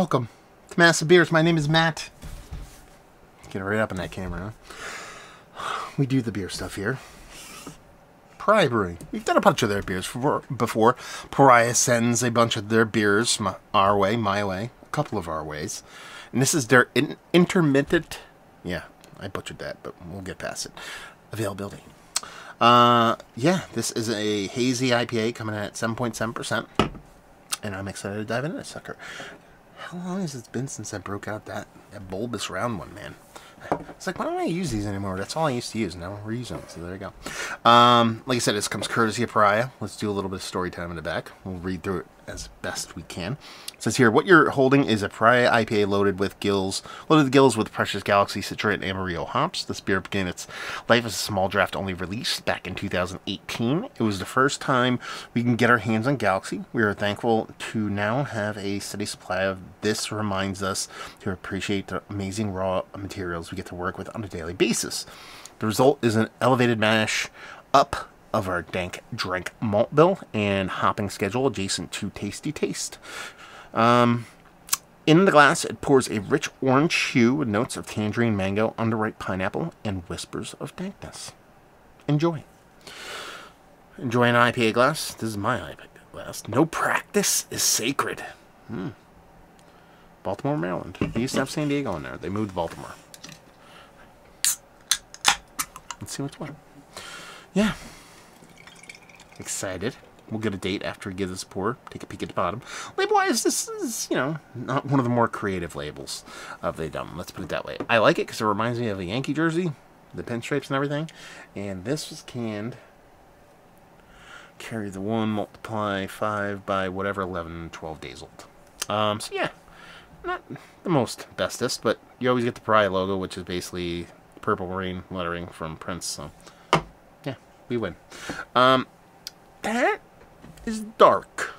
Welcome to Massive Beers. My name is Matt. Get right up in that camera. Huh? We do the beer stuff here. Pariah Brewing. We've done a bunch of their beers before. Pariah sends a bunch of their beers my, our way, my way, a couple of our ways. And this is their in, intermittent, yeah, I butchered that, but we'll get past it. Availability. Uh, yeah, this is a hazy IPA coming in at 7.7%. And I'm excited to dive into this sucker. How long has it been since I broke out that, that bulbous round one, man? It's like, why don't I use these anymore? That's all I used to use. Now we're using them, so there you go. Um, like I said, this comes courtesy of Pariah. Let's do a little bit of story time in the back. We'll read through it as best we can. It says here, what you're holding is a Pariah IPA loaded with gills, loaded with gills with Precious Galaxy Citra and Amarillo hops. This beer began its life as a small draft only release back in 2018. It was the first time we can get our hands on Galaxy. We are thankful to now have a steady supply of this. Reminds us to appreciate the amazing raw materials we get to work with on a daily basis. The result is an elevated mash up of our dank drink malt bill and hopping schedule adjacent to tasty taste. Um, in the glass, it pours a rich orange hue with notes of tangerine, mango, underripe pineapple, and whispers of dankness. Enjoy. Enjoy an IPA glass. This is my IPA glass. No practice is sacred. Hmm. Baltimore, Maryland. They used to have San Diego in there. They moved to Baltimore. Let's see what's what. Yeah. Excited. We'll get a date after we give this pour. Take a peek at the bottom. Label-wise, this is, you know, not one of the more creative labels of they done. Let's put it that way. I like it because it reminds me of a Yankee jersey, the pinstripes and everything. And this was canned. Carry the one, multiply five by whatever, 11, 12 days old. Um, so yeah, not the most bestest, but you always get the Pariah logo, which is basically purple rain lettering from Prince. So yeah, we win. Um, that is dark.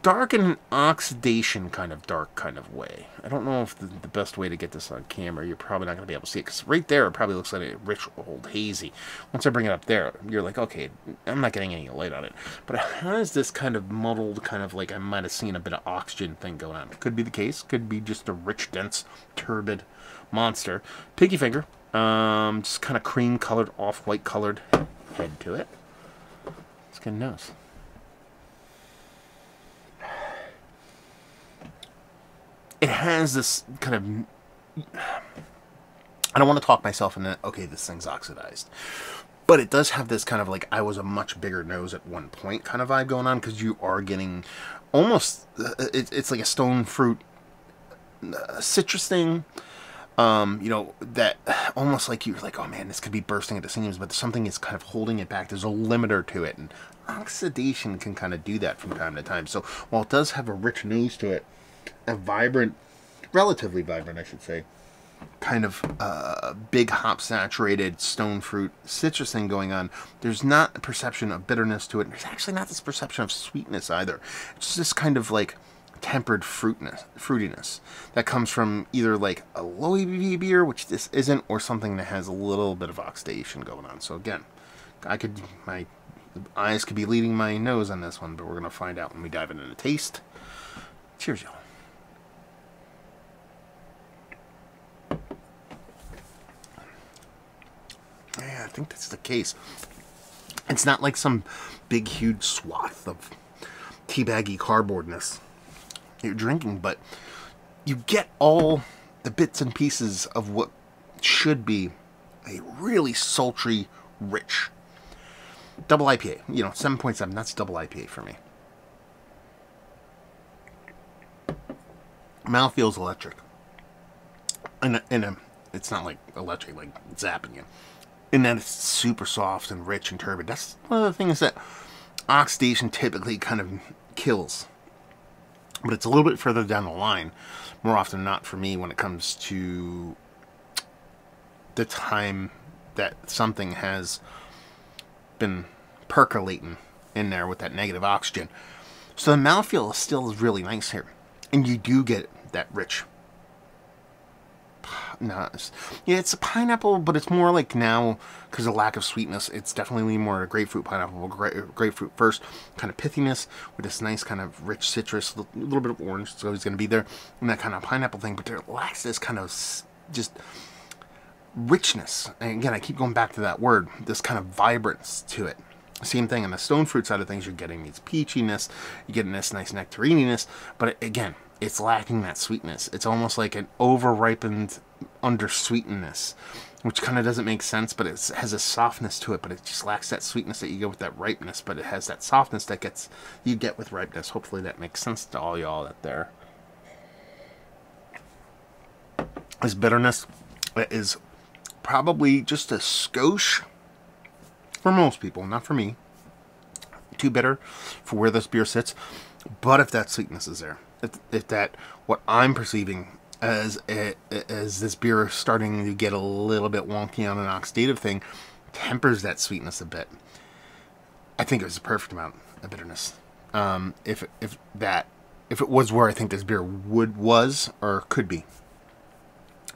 Dark in an oxidation kind of dark kind of way. I don't know if the, the best way to get this on camera, you're probably not going to be able to see it. Because right there, it probably looks like a rich old hazy. Once I bring it up there, you're like, okay, I'm not getting any light on it. But it has this kind of muddled, kind of like I might have seen a bit of oxygen thing going on. It could be the case. Could be just a rich, dense, turbid monster. Piggy finger. Um, just kind of cream colored, off-white colored head to it. Let's get nose. it has this kind of I don't want to talk myself into okay, this thing's oxidized. But it does have this kind of like I was a much bigger nose at one point kind of vibe going on because you are getting almost uh, it's like a stone fruit uh, citrus thing. Um, you know, that almost like you're like, oh man, this could be bursting at the seams, but something is kind of holding it back. There's a limiter to it, and oxidation can kind of do that from time to time. So while it does have a rich nose to it, a vibrant, relatively vibrant, I should say, kind of uh, big hop saturated stone fruit citrus thing going on. There's not a perception of bitterness to it. There's actually not this perception of sweetness either. It's just kind of like tempered fruitness, fruitiness that comes from either like a low ABV beer, which this isn't, or something that has a little bit of oxidation going on. So again, I could my eyes could be leading my nose on this one, but we're gonna find out when we dive into the taste. Cheers, y'all. Yeah, I think that's the case. It's not like some big, huge swath of teabaggy cardboardness you're drinking, but you get all the bits and pieces of what should be a really sultry, rich double IPA. You know, 7.7, that's double IPA for me. Mouth feels electric. And, a, in um, it's not like electric, like zapping you and then it's super soft and rich and turbid. That's one of the things that oxidation typically kind of kills. But it's a little bit further down the line, more often not for me when it comes to the time that something has been percolating in there with that negative oxygen. So the mouthfeel still is really nice here. And you do get that rich no, yeah, it's a pineapple, but it's more like now because of lack of sweetness. It's definitely more a grapefruit pineapple, gra- grapefruit first, kind of pithiness with this nice kind of rich citrus, a little bit of orange. It's always going to be there, and that kind of pineapple thing. But there lacks this kind of just richness. And again, I keep going back to that word, this kind of vibrance to it. Same thing on the stone fruit side of things, you're getting these peachiness, you're getting this nice nectarininess, but again, it's lacking that sweetness. It's almost like an over ripened, under sweetness, which kind of doesn't make sense, but it has a softness to it, but it just lacks that sweetness that you get with that ripeness, but it has that softness that gets you get with ripeness. Hopefully that makes sense to all y'all out there. This bitterness is probably just a skosh for most people, not for me. Too bitter for where this beer sits. But if that sweetness is there, if, if that what I'm perceiving as a, as this beer is starting to get a little bit wonky on an oxidative thing, tempers that sweetness a bit. I think it was a perfect amount of bitterness. Um, if if that if it was where I think this beer would was or could be.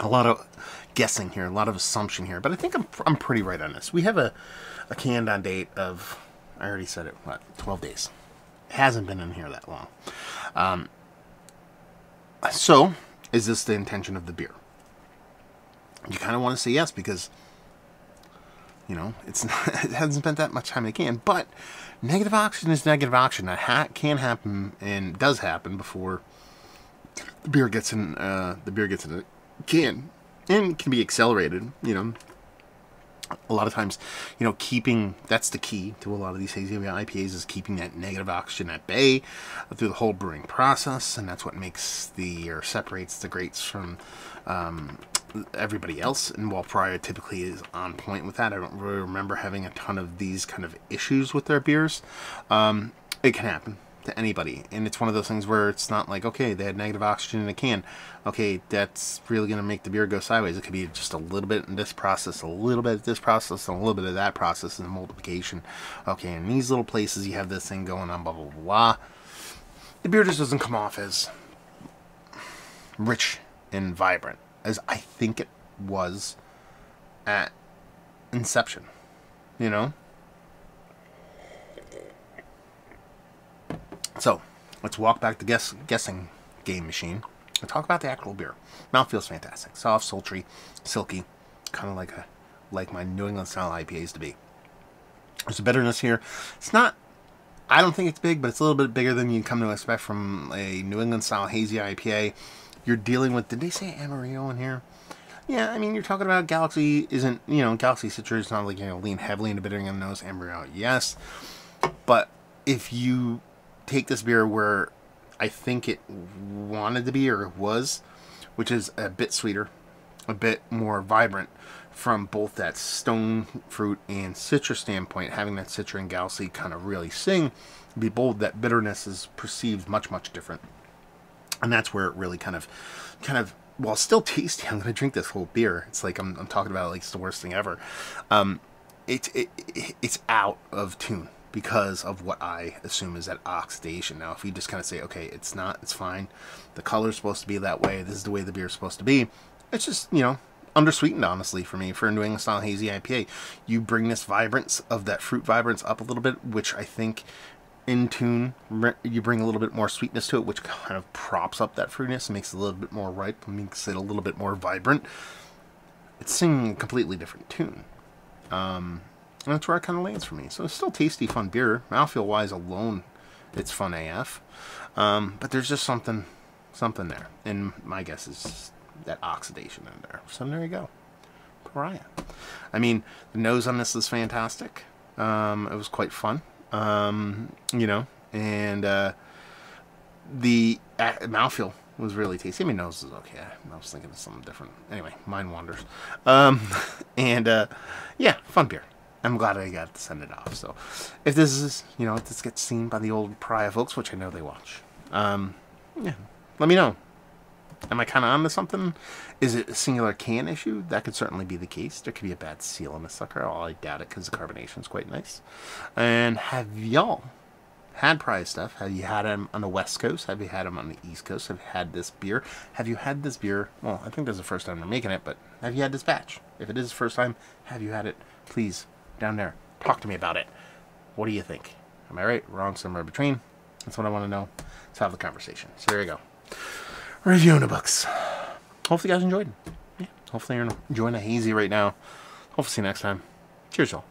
A lot of guessing here, a lot of assumption here, but I think I'm I'm pretty right on this. We have a a canned on date of I already said it, what, 12 days. It hasn't been in here that long. Um, so, is this the intention of the beer? You kind of want to say yes because you know it's not, it hasn't spent that much time in a can. But negative oxygen is negative oxygen. That ha- can happen and does happen before the beer gets in uh, the beer gets in can and can be accelerated. You know, a lot of times, you know, keeping that's the key to a lot of these hazy IPAs is keeping that negative oxygen at bay through the whole brewing process, and that's what makes the or separates the greats from um, everybody else. And while Pariah typically is on point with that, I don't really remember having a ton of these kind of issues with their beers. Um, it can happen to anybody. And it's one of those things where it's not like, okay, they had negative oxygen in a can. Okay, that's really going to make the beer go sideways. It could be just a little bit in this process, a little bit of this process, and a little bit of that process the multiplication. Okay, in these little places, you have this thing going on, blah, blah, blah. The beer just doesn't come off as rich and vibrant as I think it was at inception. You know? So, let's walk back the guess, guessing game machine and talk about the actual beer. Mouth feels fantastic. Soft, sultry, silky, kind of like a like my New England style IPAs to be. There's a bitterness here. It's not I don't think it's big, but it's a little bit bigger than you'd come to expect from a New England style hazy IPA. You're dealing with did they say Amarillo in here? Yeah, I mean you're talking about Galaxy isn't you know, Galaxy Citra's not like you know lean heavily into bittering on the nose, Amarillo, yes. But if you take this beer where I think it wanted to be or was, which is a bit sweeter, a bit more vibrant from both that stone fruit and citrus standpoint, having that citra and galaxy kind of really sing, be bold, that bitterness is perceived much, much different. And that's where it really kind of, kind of, while still tasty, I'm going to drink this whole beer. It's like I'm, I'm talking about it like it's the worst thing ever. Um, it, it, it's out of tune because of what I assume is that oxidation. Now, if you just kind of say, okay, it's not, it's fine, the color's supposed to be that way, this is the way the beer's supposed to be, it's just, you know, undersweetened, honestly, for me, for a New England style hazy IPA. You bring this vibrance of that fruit vibrance up a little bit, which I think in tune, you bring a little bit more sweetness to it, which kind of props up that fruitiness, makes it a little bit more ripe, makes it a little bit more vibrant. It's singing a completely different tune. Um, and that's where it kind of lands for me. So it's still tasty, fun beer. Mouthfeel wise alone, it's fun AF. Um, but there's just something, something there. And my guess is that oxidation in there. So there you go. Pariah. I mean, the nose on this is fantastic. Um, it was quite fun. Um, you know, and uh, the uh, mouthfeel was really tasty. I mean, nose is okay. I was thinking of something different. Anyway, mind wanders. Um, and uh, yeah, fun beer. I'm glad I got to send it off. So, if this is, you know, if this gets seen by the old Pariah folks, which I know they watch, um, yeah, let me know. Am I kind of onto something? Is it a singular can issue? That could certainly be the case. There could be a bad seal in the sucker. Oh, I doubt it because the carbonation is quite nice. And have y'all had Pariah's stuff? Have you had them on the West Coast? Have you had them on the East Coast? Have you had this beer? Have you had this beer? Well, I think this is the first time they're making it, but have you had this batch? If it is the first time, have you had it? Please, down there, talk to me about it. What do you think? Am I right? Wrong? Somewhere between? That's what I want to know. Let's have the conversation. So there you go. Reviewing the books. Hopefully you guys enjoyed. Yeah, hopefully you're enjoying a hazy right now. Hopefully see you next time. Cheers, y'all.